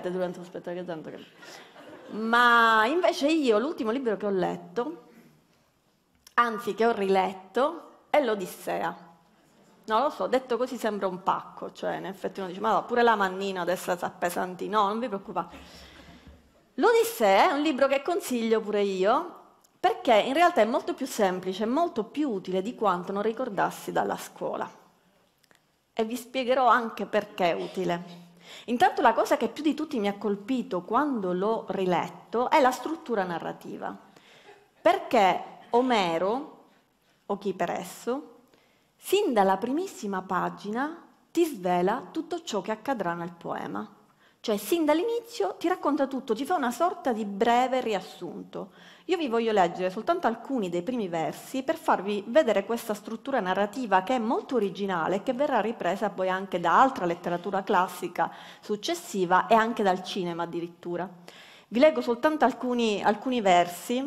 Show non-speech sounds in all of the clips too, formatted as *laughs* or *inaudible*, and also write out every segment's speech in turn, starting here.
volete durante lo spettacolo, tanto che... Ma invece io l'ultimo libro che ho letto, anzi che ho riletto, è l'Odissea. Non lo so, detto così sembra un pacco, cioè in effetti uno dice, ma pure la mannina adesso si appesanti. No, non vi preoccupate. L'Odissea è un libro che consiglio pure io, perché in realtà è molto più semplice, molto più utile di quanto non ricordassi dalla scuola. E vi spiegherò anche perché è utile. Intanto la cosa che più di tutti mi ha colpito quando l'ho riletto è la struttura narrativa, perché Omero, o chi per esso, sin dalla primissima pagina ti svela tutto ciò che accadrà nel poema. Cioè, sin dall'inizio ti racconta tutto, ti fa una sorta di breve riassunto. Io vi voglio leggere soltanto alcuni dei primi versi per farvi vedere questa struttura narrativa che è molto originale e che verrà ripresa poi anche da altra letteratura classica successiva e anche dal cinema addirittura. Vi leggo soltanto alcuni, alcuni versi,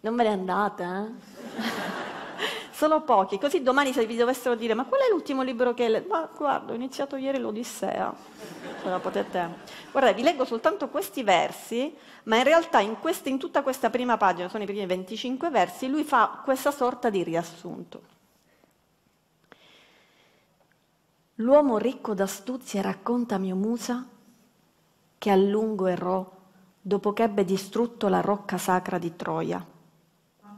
non ve ne andate, eh? *laughs* Solo pochi, così domani se vi dovessero dire ma qual è l'ultimo libro che letto? Ma guarda, ho iniziato ieri l'Odissea, la potete... Guarda, vi leggo soltanto questi versi, ma in realtà in, queste, in tutta questa prima pagina, sono i primi 25 versi, lui fa questa sorta di riassunto. L'uomo ricco d'astuzia racconta a mio Musa che a lungo errò dopo che ebbe distrutto la rocca sacra di Troia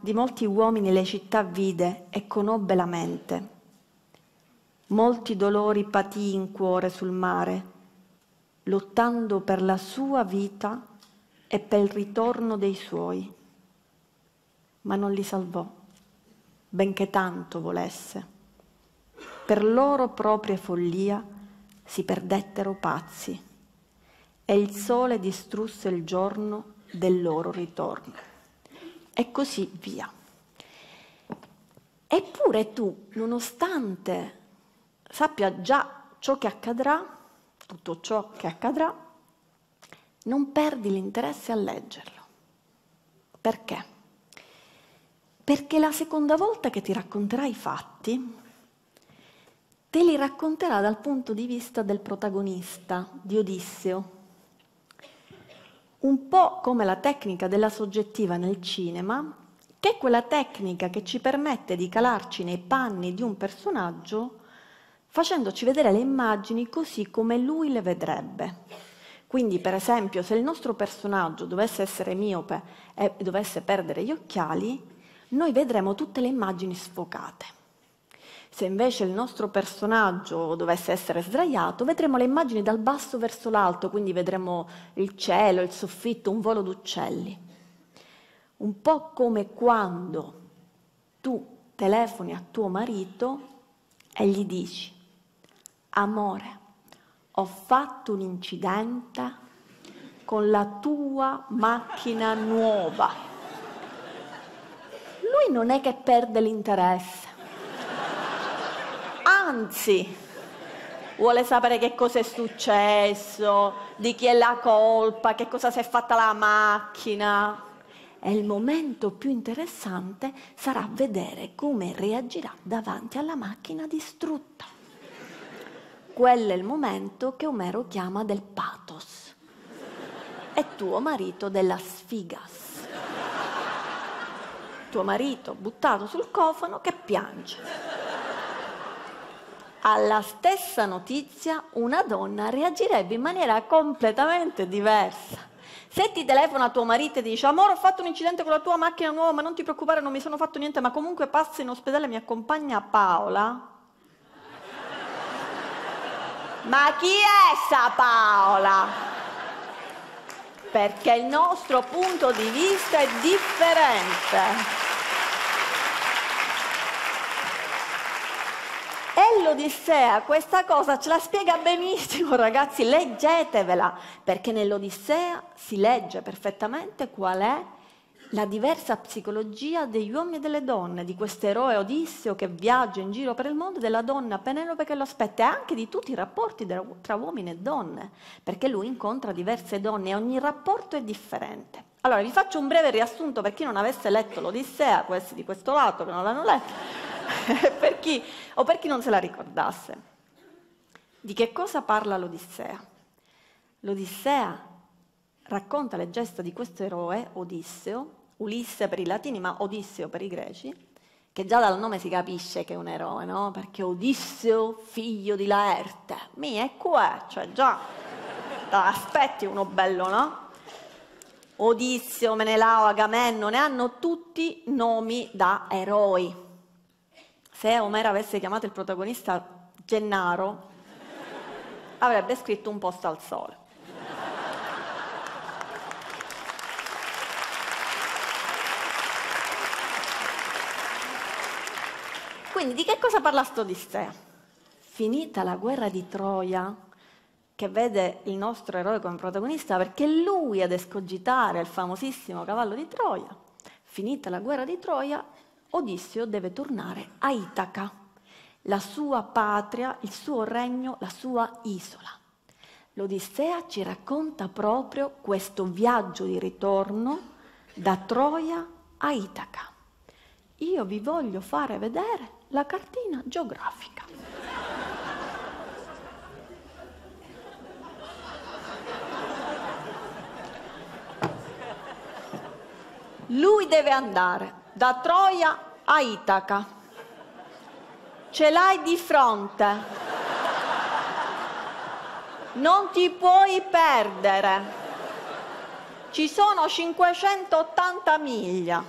di molti uomini le città vide e conobbe la mente. Molti dolori patì in cuore sul mare, lottando per la sua vita e per il ritorno dei suoi. Ma non li salvò, benché tanto volesse. Per loro propria follia si perdettero pazzi e il sole distrusse il giorno del loro ritorno e così via. Eppure tu, nonostante sappia già ciò che accadrà, tutto ciò che accadrà, non perdi l'interesse a leggerlo. Perché? Perché la seconda volta che ti racconterà i fatti, te li racconterà dal punto di vista del protagonista, di Odisseo, un po' come la tecnica della soggettiva nel cinema, che è quella tecnica che ci permette di calarci nei panni di un personaggio facendoci vedere le immagini così come lui le vedrebbe. Quindi, per esempio, se il nostro personaggio dovesse essere miope e dovesse perdere gli occhiali, noi vedremo tutte le immagini sfocate. Se invece il nostro personaggio dovesse essere sdraiato, vedremo le immagini dal basso verso l'alto, quindi vedremo il cielo, il soffitto, un volo d'uccelli. Un po' come quando tu telefoni a tuo marito e gli dici, amore, ho fatto un incidente con la tua macchina nuova. Lui non è che perde l'interesse anzi vuole sapere che cosa è successo, di chi è la colpa, che cosa si è fatta la macchina. E il momento più interessante sarà vedere come reagirà davanti alla macchina distrutta. Quello è il momento che Omero chiama del pathos. E tuo marito della sfigas. Tuo marito buttato sul cofano che piange alla stessa notizia una donna reagirebbe in maniera completamente diversa. Se ti telefona tuo marito e dice amore ho fatto un incidente con la tua macchina nuova ma non ti preoccupare non mi sono fatto niente ma comunque passa in ospedale e mi accompagna Paola. Ma chi è sta Paola? Perché il nostro punto di vista è differente. E l'Odissea questa cosa ce la spiega benissimo, *laughs* ragazzi, leggetevela, perché nell'Odissea si legge perfettamente qual è la diversa psicologia degli uomini e delle donne, di questo eroe Odisseo che viaggia in giro per il mondo, della donna Penelope che lo aspetta e anche di tutti i rapporti tra uomini e donne, perché lui incontra diverse donne e ogni rapporto è differente. Allora vi faccio un breve riassunto per chi non avesse letto l'Odissea, questi di questo lato che non l'hanno letto. *laughs* per chi, o per chi non se la ricordasse. Di che cosa parla l'Odissea? l'Odissea racconta le gesta di questo eroe, Odisseo, Ulisse per i latini, ma Odisseo per i greci, che già dal nome si capisce che è un eroe, no? Perché Odisseo, figlio di Laerte, mi è qua, cioè già, aspetti uno bello, no? Odisseo, Menelao, Agamennone hanno tutti nomi da eroi. Se Omero avesse chiamato il protagonista Gennaro, avrebbe scritto un posto al sole. Quindi di che cosa parla sto Odissea? Finita la guerra di Troia, che vede il nostro eroe come protagonista perché lui ad escogitare il famosissimo cavallo di Troia, finita la guerra di Troia, Odisseo deve tornare a Itaca, la sua patria, il suo regno, la sua isola. L'Odissea ci racconta proprio questo viaggio di ritorno da Troia a Itaca. Io vi voglio fare vedere la cartina geografica. Lui deve andare da Troia a Itaca. Ce l'hai di fronte. Non ti puoi perdere. Ci sono 580 miglia.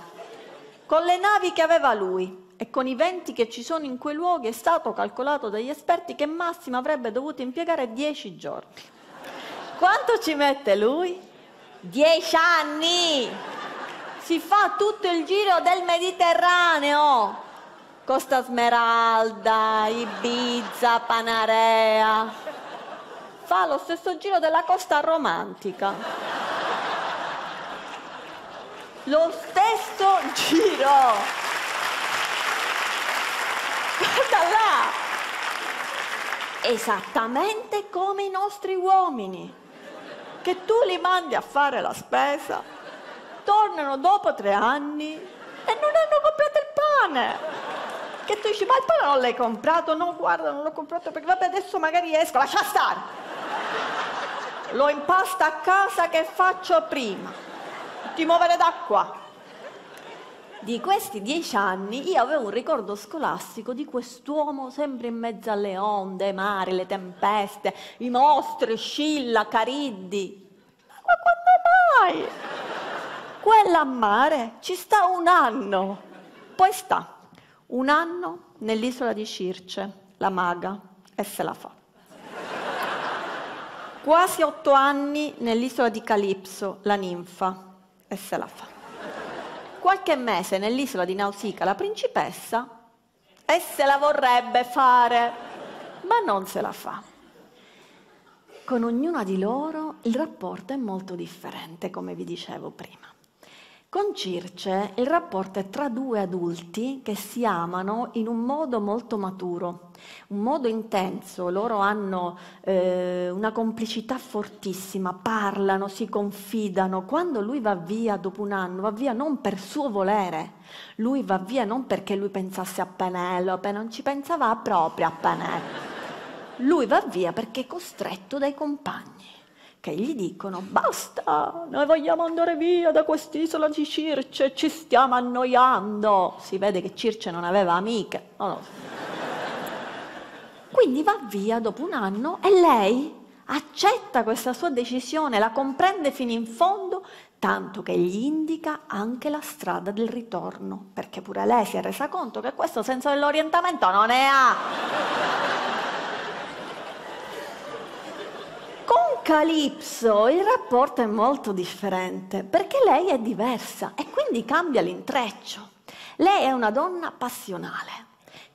Con le navi che aveva lui e con i venti che ci sono in quei luoghi è stato calcolato dagli esperti che massimo avrebbe dovuto impiegare 10 giorni. Quanto ci mette lui? 10 anni! Si fa tutto il giro del Mediterraneo. Costa Smeralda, Ibiza, Panarea. Fa lo stesso giro della costa romantica. Lo stesso giro guarda là! Esattamente come i nostri uomini, che tu li mandi a fare la spesa, tornano dopo tre anni e non hanno comprato il pane. Che tu dici, ma il pane non l'hai comprato? No, guarda, non l'ho comprato perché vabbè adesso magari esco, lascia stare. Lo impasta a casa che faccio prima. Ti muovere da qua di questi dieci anni io avevo un ricordo scolastico di quest'uomo sempre in mezzo alle onde, mari, le tempeste, i mostri, Scilla, Cariddi. Ma quando mai? Quella a mare ci sta un anno. Poi sta un anno nell'isola di Circe, la maga, e se la fa. Quasi otto anni nell'isola di Calipso, la ninfa, e se la fa qualche mese nell'isola di Nausicaa la principessa e se la vorrebbe fare, ma non se la fa. Con ognuna di loro il rapporto è molto differente, come vi dicevo prima. Con Circe il rapporto è tra due adulti che si amano in un modo molto maturo, un modo intenso, loro hanno eh, una complicità fortissima, parlano, si confidano. Quando lui va via dopo un anno, va via non per suo volere, lui va via non perché lui pensasse a Penelope, non ci pensava proprio a Penelope. Lui va via perché è costretto dai compagni che gli dicono basta, noi vogliamo andare via da quest'isola di Circe, ci stiamo annoiando. Si vede che Circe non aveva amiche. No, no. Quindi va via dopo un anno e lei accetta questa sua decisione, la comprende fino in fondo, tanto che gli indica anche la strada del ritorno, perché pure lei si è resa conto che questo senso dell'orientamento non ne ha. Calipso il rapporto è molto differente perché lei è diversa e quindi cambia l'intreccio. Lei è una donna passionale,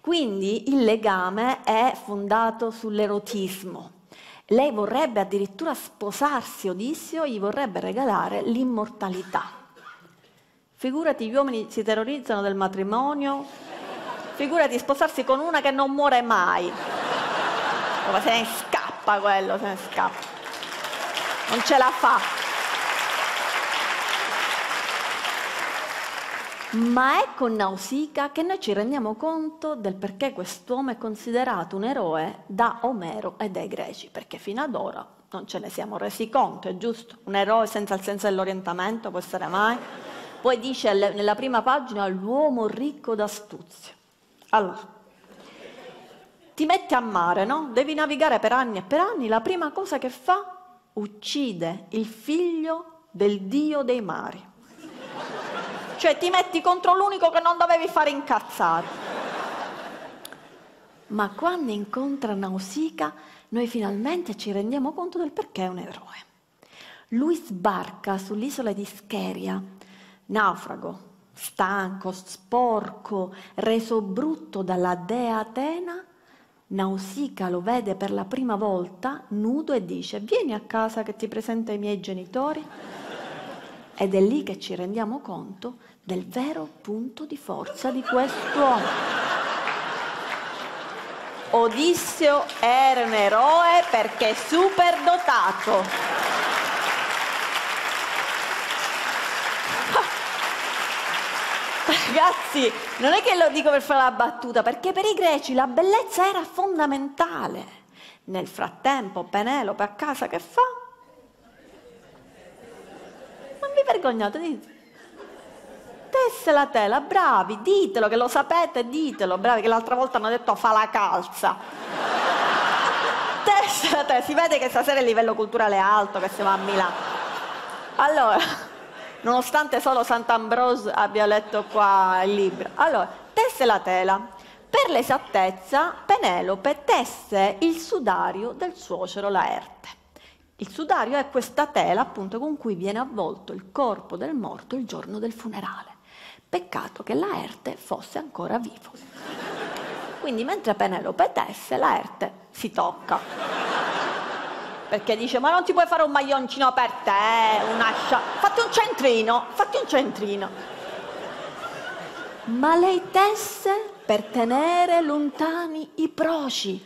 quindi il legame è fondato sull'erotismo. Lei vorrebbe addirittura sposarsi Odisseo, gli vorrebbe regalare l'immortalità. Figurati, gli uomini si terrorizzano del matrimonio, figurati sposarsi con una che non muore mai. Se ne scappa quello, se ne scappa non ce la fa. Ma è con Nausicaa che noi ci rendiamo conto del perché quest'uomo è considerato un eroe da Omero e dai greci, perché fino ad ora non ce ne siamo resi conto, è giusto? Un eroe senza il senso dell'orientamento può essere mai? Poi dice nella prima pagina l'uomo ricco d'astuzia. Allora, ti metti a mare, no? Devi navigare per anni e per anni, la prima cosa che fa, uccide il figlio del dio dei mari. Cioè ti metti contro l'unico che non dovevi fare incazzare. Ma quando incontra Nausicaa, noi finalmente ci rendiamo conto del perché è un eroe. Lui sbarca sull'isola di Scheria, naufrago, stanco, sporco, reso brutto dalla dea Atena, Nausicaa lo vede per la prima volta nudo e dice vieni a casa che ti presento i miei genitori. Ed è lì che ci rendiamo conto del vero punto di forza di quest'uomo. Odisseo era un eroe perché è superdotato. *laughs* Ragazzi, non è che lo dico per fare la battuta, perché per i greci la bellezza era fondamentale. Nel frattempo Penelope a casa che fa? Non vi vergognate, dite. Tesse la tela, bravi, ditelo che lo sapete, ditelo, bravi che l'altra volta hanno detto fa la calza. Tesse la tela, si vede che stasera il livello culturale è alto, che si va a Milano. Allora, nonostante solo Sant'Ambrose abbia letto qua il libro. Allora, tesse la tela. Per l'esattezza, Penelope tesse il sudario del suocero Laerte. Il sudario è questa tela appunto con cui viene avvolto il corpo del morto il giorno del funerale. Peccato che Laerte fosse ancora vivo. Quindi mentre Penelope tesse, Laerte si tocca perché dice ma non ti puoi fare un maglioncino per te, una scia... fatti un centrino, fatti un centrino. Ma lei tesse per tenere lontani i proci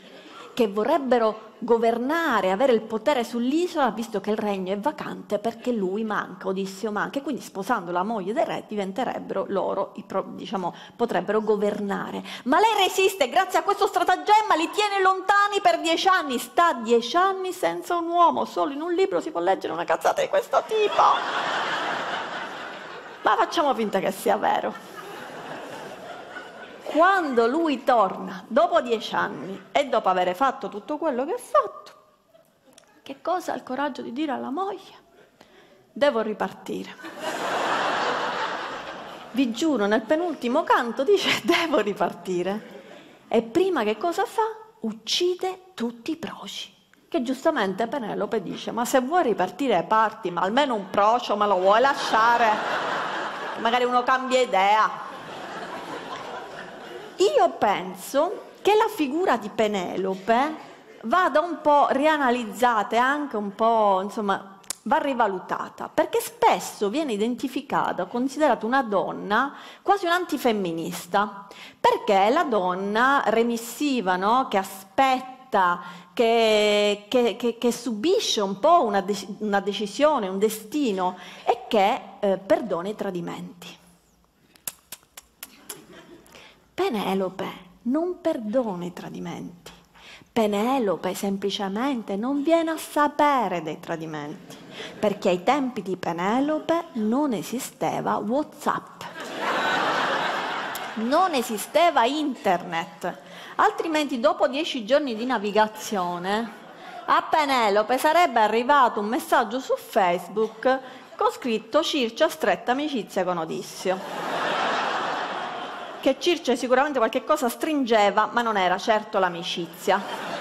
che vorrebbero governare, avere il potere sull'isola, visto che il regno è vacante perché lui manca, Odisseo manca, e quindi sposando la moglie del re diventerebbero loro, diciamo, potrebbero governare. Ma lei resiste, grazie a questo stratagemma li tiene lontani per dieci anni, sta dieci anni senza un uomo, solo in un libro si può leggere una cazzata di questo tipo. Ma facciamo finta che sia vero quando lui torna dopo dieci anni e dopo aver fatto tutto quello che ha fatto, che cosa ha il coraggio di dire alla moglie? Devo ripartire. Vi giuro, nel penultimo canto dice *laughs* devo ripartire. E prima che cosa fa? Uccide tutti i proci. Che giustamente Penelope dice, ma se vuoi ripartire parti, ma almeno un procio me lo vuoi lasciare? Magari uno cambia idea. Io penso che la figura di Penelope vada un po' rianalizzata e anche un po', insomma, va rivalutata, perché spesso viene identificata, considerata una donna quasi un'antifemminista, perché è la donna remissiva, no? che aspetta, che, che, che, che, subisce un po' una, de- una, decisione, un destino e che eh, perdona i tradimenti. Penelope non perdona i tradimenti. Penelope semplicemente non viene a sapere dei tradimenti, perché ai tempi di Penelope non esisteva Whatsapp, non esisteva internet, altrimenti dopo dieci giorni di navigazione a Penelope sarebbe arrivato un messaggio su Facebook con scritto Circe stretta amicizia con Odissio che Circe sicuramente qualche cosa stringeva, ma non era certo l'amicizia.